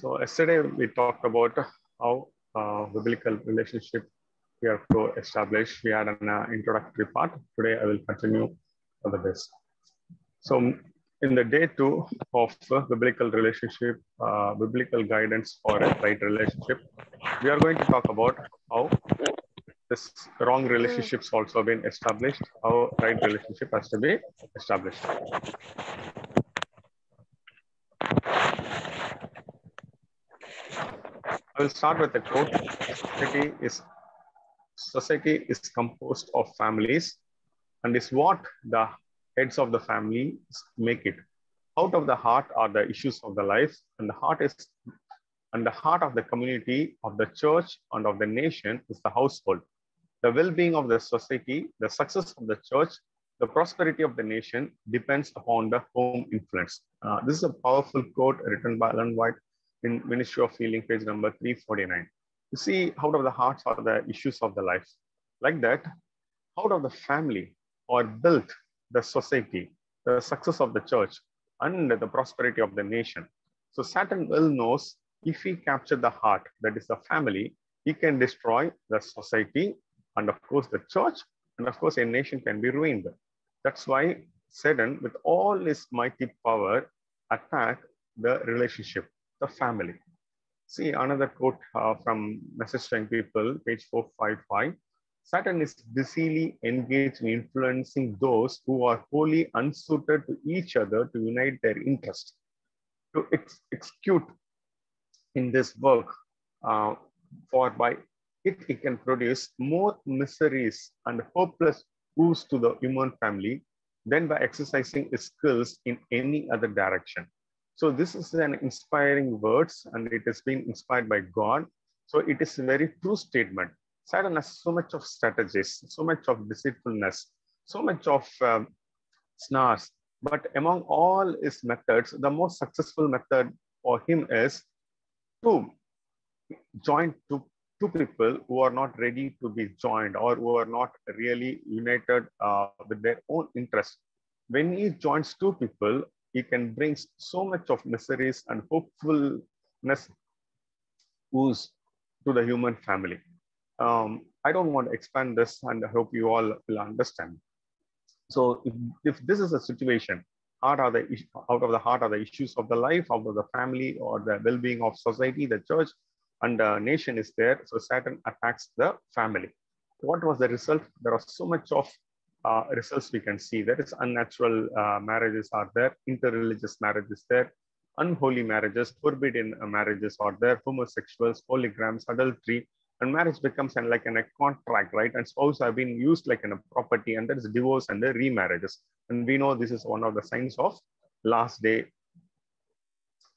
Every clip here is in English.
So yesterday we talked about how uh, biblical relationship we have to establish. We had an uh, introductory part. Today I will continue with this. So in the day two of uh, biblical relationship, uh, biblical guidance for a right relationship, we are going to talk about how this wrong relationships also been established, how right relationship has to be established. I will start with a quote. Society is society is composed of families and is what the heads of the family make it. Out of the heart are the issues of the life, and the heart is and the heart of the community, of the church, and of the nation is the household. The well-being of the society, the success of the church, the prosperity of the nation depends upon the home influence. Uh, this is a powerful quote written by Ellen White in Ministry of Healing, page number 349. You see, out of the hearts are the issues of the life. Like that, out of the family are built the society, the success of the church, and the prosperity of the nation. So Satan well knows if he capture the heart, that is the family, he can destroy the society and of course the church, and of course a nation can be ruined. That's why Satan, with all his mighty power, attack the relationship, the family. See another quote uh, from Message People, page 455. Satan is busily engaged in influencing those who are wholly unsuited to each other to unite their interest, to ex execute in this work, uh, for by it, it can produce more miseries and hopeless woes to the human family than by exercising skills in any other direction. So this is an inspiring words and it has been inspired by God. So it is a very true statement. Satan has so much of strategies, so much of deceitfulness, so much of um, snares. But among all his methods, the most successful method for him is to join two, two people who are not ready to be joined or who are not really united uh, with their own interest. When he joins two people, he can bring so much of miseries and hopefulness ooze to the human family. Um, I don't want to expand this and I hope you all will understand. So if, if this is a situation, heart are the out of the heart are the issues of the life, out of the family or the well-being of society, the church and the nation is there. So Satan attacks the family. What was the result? There was so much of uh, results we can see. There is unnatural uh, marriages are there, interreligious marriages there, unholy marriages, forbidden marriages are there, homosexuals, polygams, adultery, and marriage becomes an, like an, a contract, right? And spouse have been used like in a property, and there is divorce and the remarriages. And we know this is one of the signs of last day,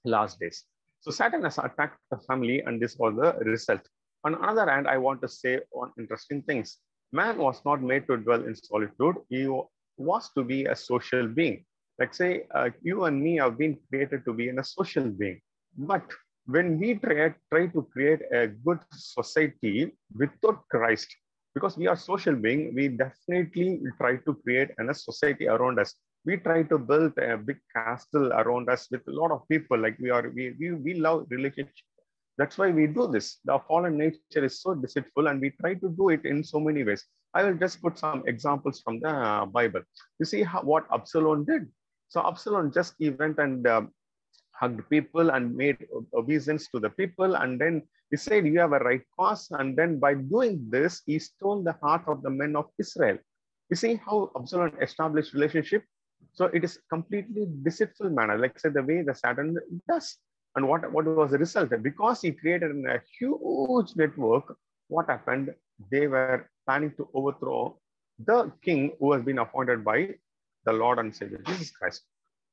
last days. So Satan has attacked the family, and this was the result. On another hand, I want to say one interesting things. Man was not made to dwell in solitude. He was to be a social being. Like say, uh, you and me have been created to be in a social being. But when we try, try to create a good society without Christ, because we are social being, we definitely try to create a society around us. We try to build a big castle around us with a lot of people. Like we are, we we, we love relationship. That's why we do this. The fallen nature is so deceitful, and we try to do it in so many ways. I will just put some examples from the Bible. You see how, what Absalom did. So Absalom just he went and uh, hugged people and made obeisance to the people. And then he said, You have a right cause. And then by doing this, he stole the heart of the men of Israel. You see how Absalom established relationship? So it is completely deceitful manner, like say the way the Satan does. And what, what was the result? Because he created a huge network, what happened? They were planning to overthrow the king who has been appointed by the Lord and Savior, Jesus Christ.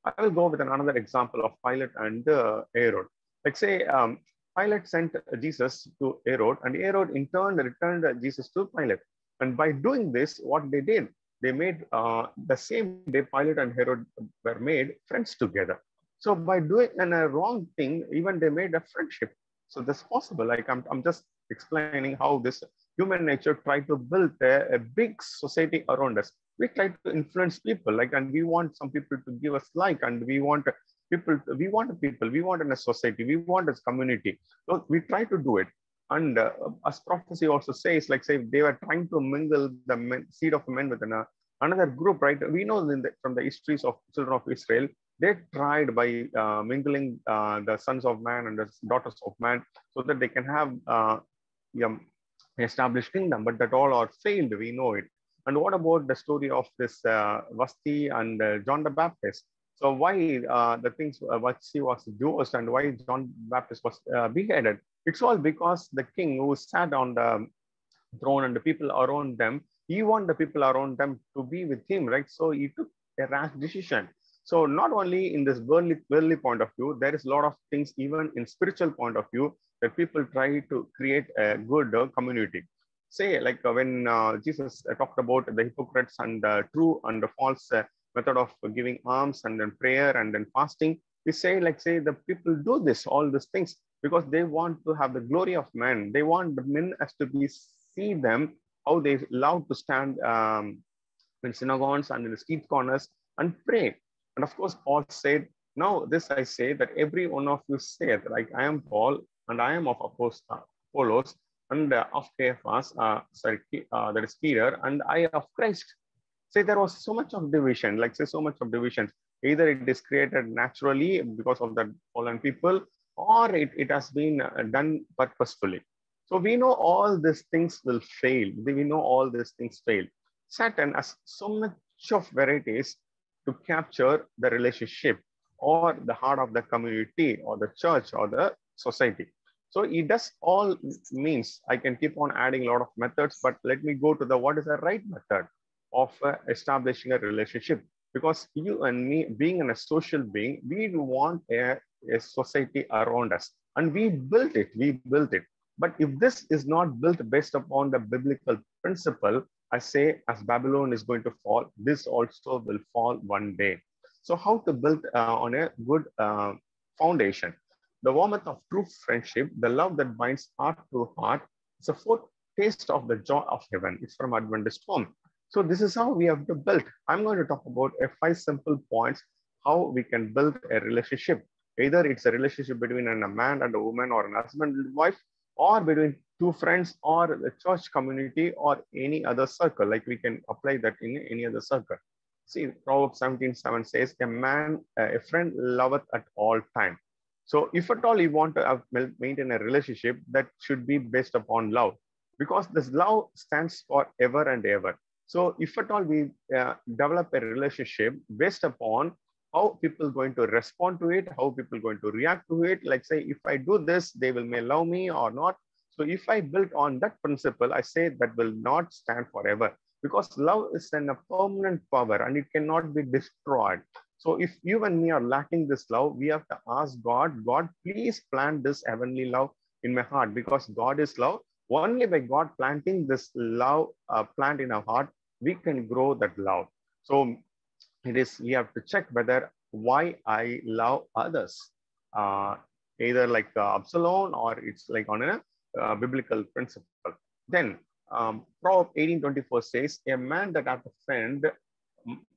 I will go with another example of Pilate and uh, Herod. Like say, um, Pilate sent Jesus to Herod, and Herod in turn returned Jesus to Pilate. And by doing this, what they did, they made uh, the same day Pilate and Herod were made friends together. So by doing a wrong thing, even they made a friendship. So that's possible. Like I'm, I'm just explaining how this human nature tried to build a, a big society around us we try to influence people like and we want some people to give us like and we want people, we want people, we want in a society, we want a community. So we try to do it. And uh, as prophecy also says, like say they were trying to mingle the men, seed of men with an, another group, right? We know the, from the histories of children of Israel, they tried by uh, mingling uh, the sons of man and the daughters of man so that they can have uh, established kingdom, but that all are failed, we know it. And what about the story of this uh, Vashti and uh, John the Baptist? So why uh, the things uh, Vashti was divorced and why John Baptist was uh, beheaded? It's all because the king who sat on the throne and the people around them, he wanted the people around them to be with him, right? So he took a rash decision. So not only in this worldly, worldly point of view, there is a lot of things even in spiritual point of view that people try to create a good uh, community. Say like uh, when uh, Jesus talked about the hypocrites and the true and the false method of giving alms and then prayer and then fasting, we say like say the people do this, all these things because they want to have the glory of men. They want the men as to be see them how they love to stand um, in synagogues and in the street corners and pray. And of course, Paul said, now this I say that every one of you saith, like I am Paul and I am of Apollos and uh, of Cephas, uh, sorry, uh, that is Peter, and I of Christ. Say there was so much of division, like say so much of division. Either it is created naturally because of the fallen people, or it, it has been uh, done purposefully. So we know all these things will fail. We know all these things fail. Satan has so much of varieties to capture the relationship or the heart of the community or the church or the society. So it does all means I can keep on adding a lot of methods, but let me go to the what is the right method of uh, establishing a relationship. Because you and me, being in a social being, we want a, a society around us. And we built it, we built it. But if this is not built based upon the biblical principle, I say as Babylon is going to fall, this also will fall one day. So how to build uh, on a good uh, foundation? The warmth of true friendship, the love that binds heart to heart, it's a foretaste of the joy of heaven. It's from Adventist home. So this is how we have to build. I'm going to talk about a five simple points how we can build a relationship. Either it's a relationship between a man and a woman or an husband and wife, or between two friends or the church community or any other circle. Like we can apply that in any other circle. See, Proverbs 17, 7 says, a man, a friend loveth at all time. So if at all you want to maintain a relationship, that should be based upon love because this love stands for ever and ever. So if at all we uh, develop a relationship based upon how people going to respond to it, how people going to react to it. Like say, if I do this, they will may love me or not. So if I build on that principle, I say that will not stand forever because love is an, a permanent power and it cannot be destroyed. So if you and me are lacking this love, we have to ask God, God, please plant this heavenly love in my heart because God is love. Only by God planting this love uh, plant in our heart, we can grow that love. So it is, we have to check whether why I love others, uh, either like uh, Absalom or it's like on a uh, biblical principle. Then um, Proverbs 1824 says, a man that hath a friend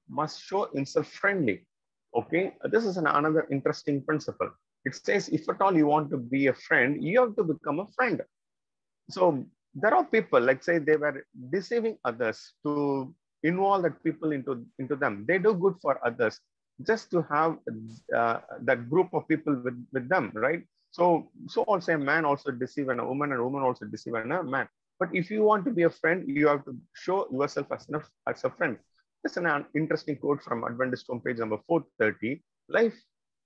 must show himself friendly. Okay, this is an, another interesting principle. It says, if at all you want to be a friend, you have to become a friend. So there are people, like say they were deceiving others to involve that people into, into them. They do good for others just to have uh, that group of people with, with them, right? So, so also a man also deceive and a woman and a woman also deceive and a man. But if you want to be a friend, you have to show yourself as, enough, as a friend. This is an interesting quote from Adventist home page number 430. Life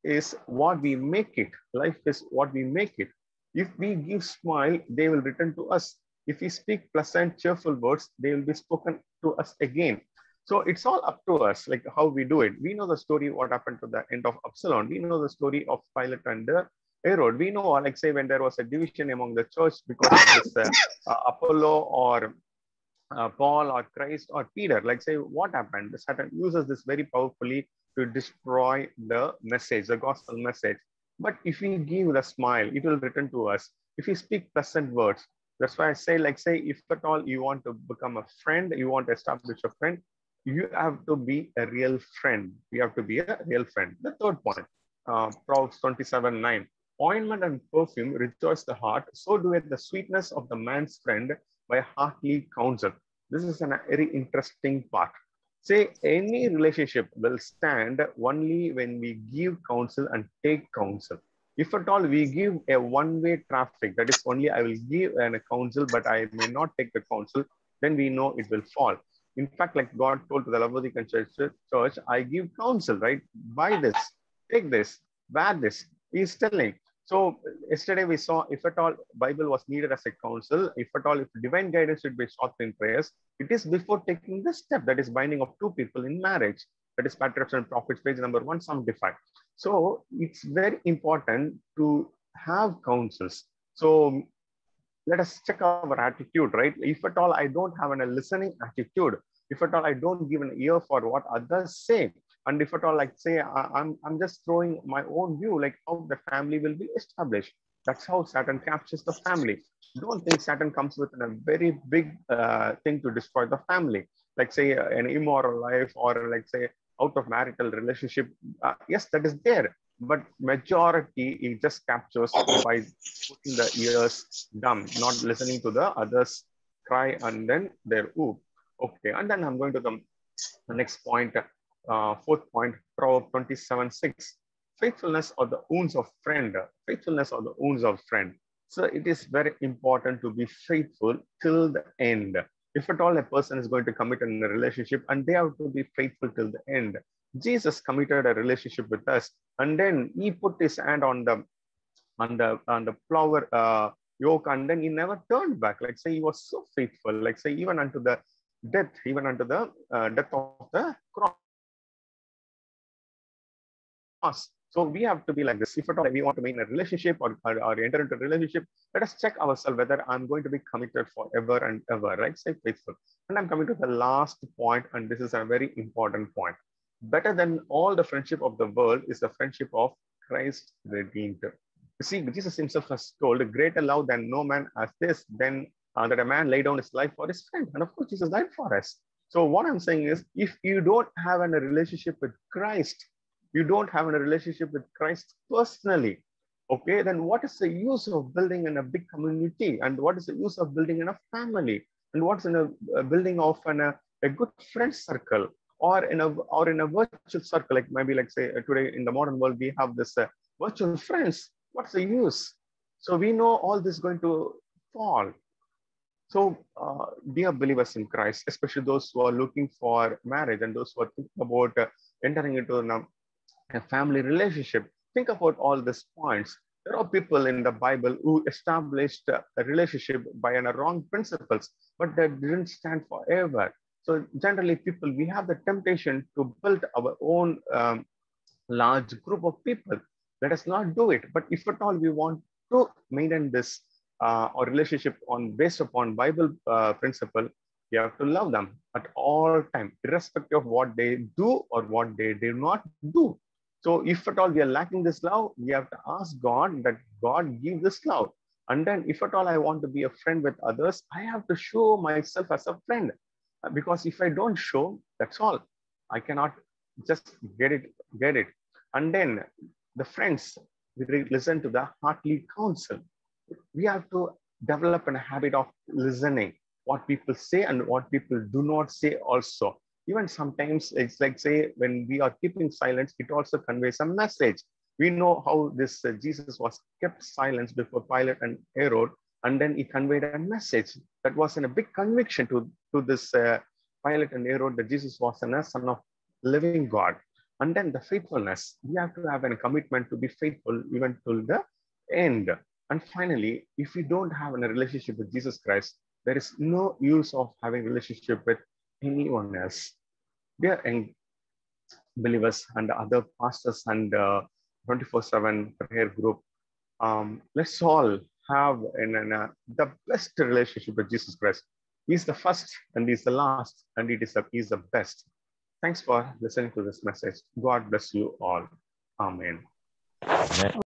is what we make it. Life is what we make it. If we give smile, they will return to us. If we speak pleasant, cheerful words, they will be spoken to us again. So it's all up to us, like how we do it. We know the story, what happened to the end of Absalom. We know the story of Pilate and the Herod. We know, like say, when there was a division among the church because of this uh, uh, Apollo or uh, Paul or Christ or Peter. Like say, what happened? The Satan uses this very powerfully to destroy the message, the gospel message. But if we give the smile, it will return to us. If we speak pleasant words, that's why I say, like say, if at all you want to become a friend, you want to establish a friend, you have to be a real friend. You have to be a real friend. The third point, uh, Proverbs 27 9. Ointment and perfume rejoice the heart, so doeth the sweetness of the man's friend by heartly counsel. This is a very interesting part. Say any relationship will stand only when we give counsel and take counsel. If at all we give a one-way traffic, that is only I will give an counsel, but I may not take the counsel, then we know it will fall. In fact, like God told to the Laodicean church, church, I give counsel, right? Buy this, take this, wear this. He's telling. So yesterday we saw if at all Bible was needed as a counsel, if at all if divine guidance should be sought in prayers, it is before taking the step that is binding of two people in marriage. That is Patriarchs and Prophets, page number 175. So it's very important to have counsels. So let us check our attitude, right? If at all I don't have a listening attitude, if at all I don't give an ear for what others say, and if at all like say I, I'm I'm just throwing my own view, like how the family will be established. That's how Satan captures the family. Don't think Satan comes with a very big uh, thing to destroy the family, like say an immoral life or like say out of marital relationship. Uh, yes, that is there, but majority it just captures by putting the ears dumb, not listening to the others cry and then their ooh. Okay, and then I'm going to the, the next point, uh, fourth point, Proverb 27, 6. Faithfulness or the wounds of friend, faithfulness or the wounds of friend. So it is very important to be faithful till the end. If at all a person is going to commit in a relationship and they have to be faithful till the end. Jesus committed a relationship with us and then he put his hand on the on the on the flower uh, yoke and then he never turned back. Like say he was so faithful, like say even unto the death, even unto the uh, death of the cross. So we have to be like this. If at all we want to be in a relationship or, or, or, enter into a relationship, let us check ourselves whether I'm going to be committed forever and ever, right? Say faithful. And I'm coming to the last point, and this is a very important point. Better than all the friendship of the world is the friendship of Christ redeemed. You see, Jesus himself has told, greater love than no man has this, then uh, that a man lay down his life for his friend. And of course, Jesus died for us. So what I'm saying is, if you don't have a relationship with Christ, you don't have a relationship with Christ personally, okay, then what is the use of building in a big community? And what is the use of building in a family? And what's in a, a building of an, a, a good friend circle? Or in a or in a virtual circle, like maybe like say today in the modern world we have this uh, virtual friends. What's the use? So we know all this is going to fall. So, uh, dear believers in Christ, especially those who are looking for marriage and those who are thinking about uh, entering into a family relationship, think about all these points. There are people in the Bible who established a relationship by an wrong principles, but that didn't stand forever. So generally, people we have the temptation to build our own um, large group of people. Let us not do it. But if at all we want to maintain this uh, or relationship on based upon Bible uh, principle, you have to love them at all time, irrespective of what they do or what they do not do. So if at all we are lacking this love, we have to ask God that God give this love. And then if at all I want to be a friend with others, I have to show myself as a friend. Uh, because if I don't show, that's all. I cannot just get it, get it. And then the friends, we listen to the heartly counsel we have to develop a habit of listening what people say and what people do not say also even sometimes it's like say when we are keeping silence it also conveys a message. We know how this uh, jesus was kept silence before pilate and herod and then he conveyed a message that was in a big conviction to to this uh, pilate and herod that jesus was a son of living god. And then the faithfulness we have to have a commitment to be faithful even till the end. And finally, if we don't have a relationship with Jesus Christ, there is no use of having relationship with anyone else. Dear young believers and other pastors and 24-7 uh, prayer group, um, let's all have in, in uh, the best relationship with Jesus Christ. He's the first and he's the last and is the, he's the best. Thanks for listening to this message. God bless you all. Amen. Amen.